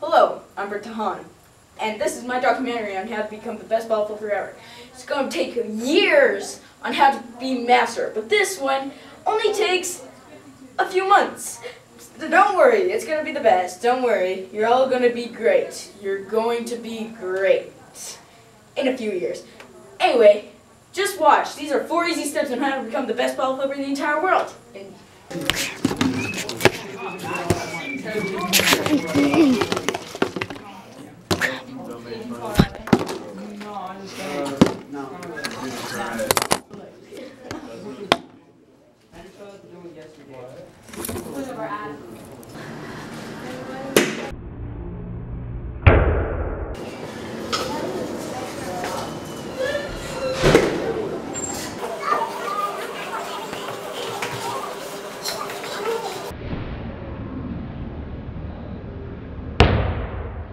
Hello, I'm Bert Tahan, and this is my documentary on how to become the best bottle flipper ever. It's going to take years on how to be master, but this one only takes a few months. So don't worry, it's going to be the best. Don't worry, you're all going to be great. You're going to be great in a few years. Anyway, just watch. These are four easy steps on how to become the best ball in the entire world. And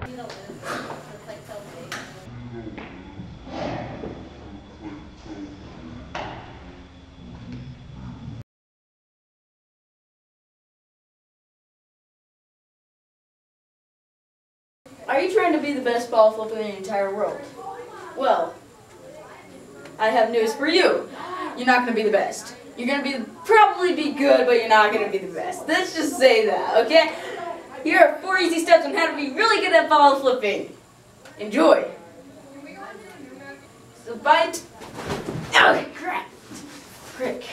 Are you trying to be the best bottle flipper in the entire world? Well, I have news for you. You're not going to be the best. You're going to be probably be good, but you're not going to be the best. Let's just say that, okay? Here are four easy steps on how to be really good at bottle flipping. Enjoy. So bite. Oh, crap. Crick.